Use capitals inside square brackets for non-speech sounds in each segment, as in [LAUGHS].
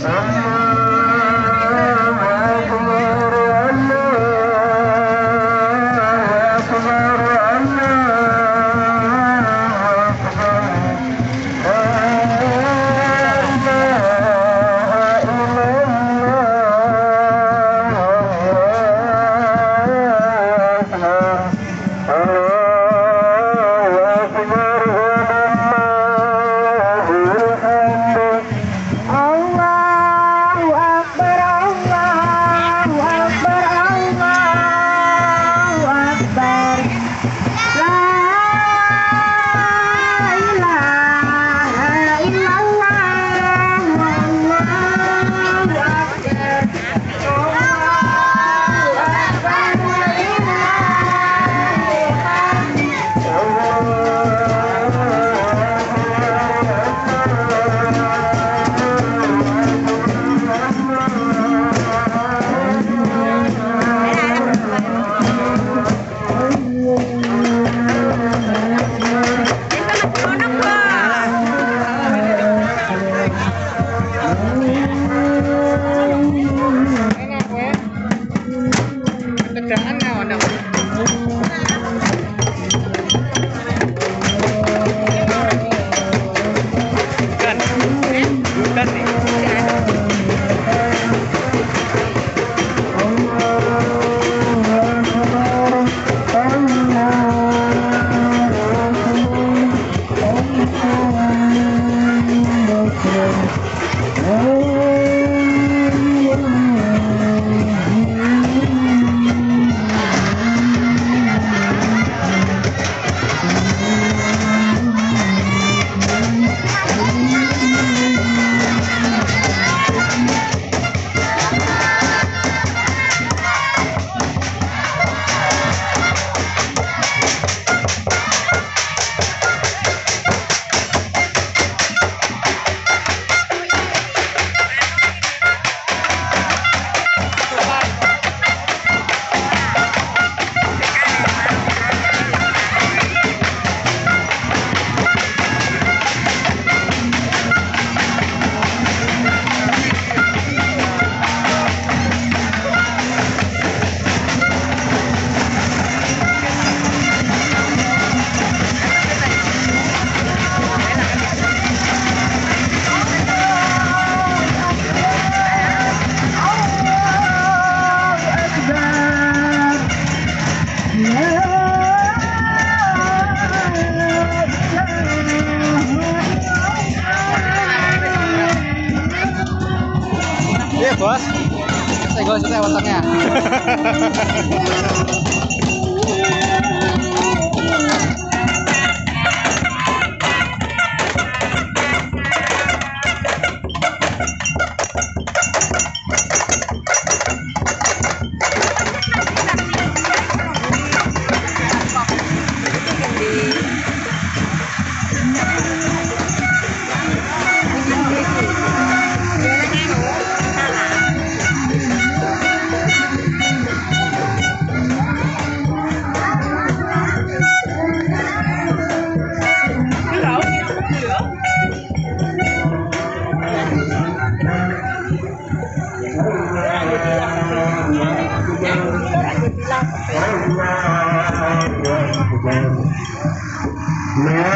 Some bos. Saya gue suka otaknya. [LAUGHS] No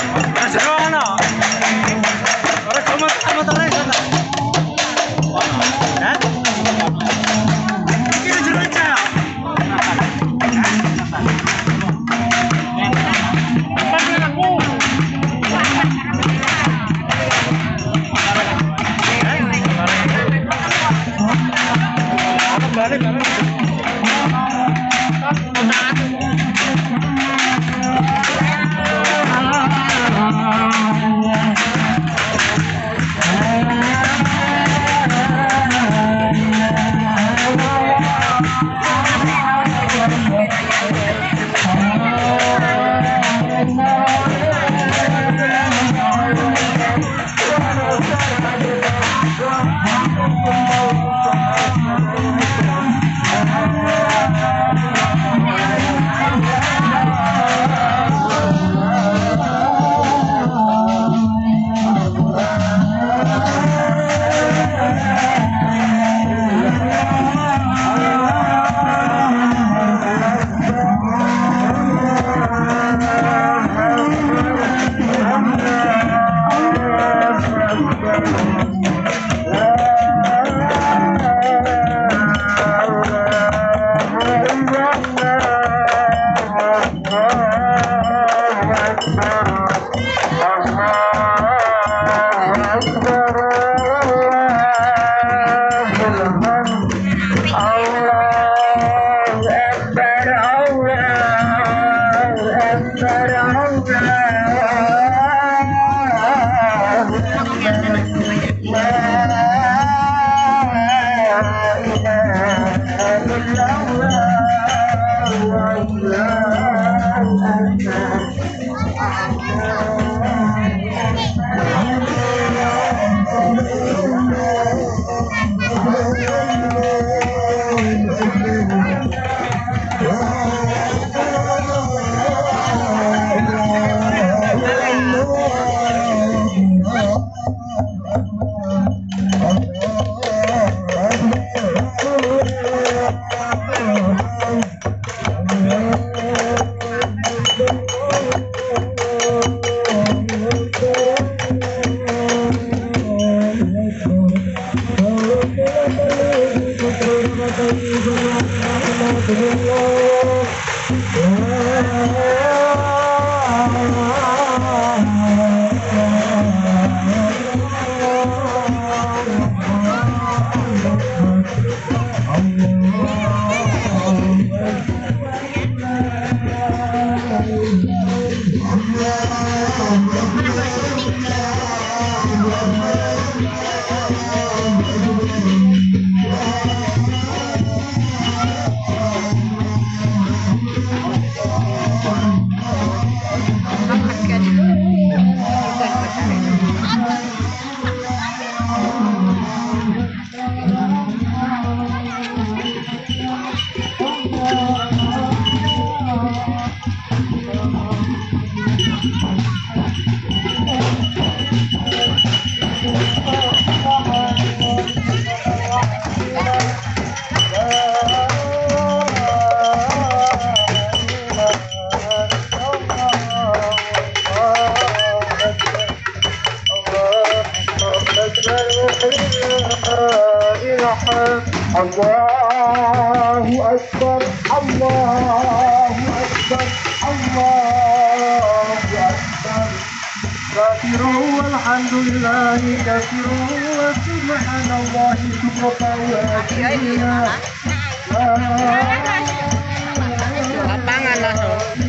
الله أكبر الله أكبر الله أكبر كافر والحمد لله كافر وسبحان الله شكرا وأكبر lapangan langsung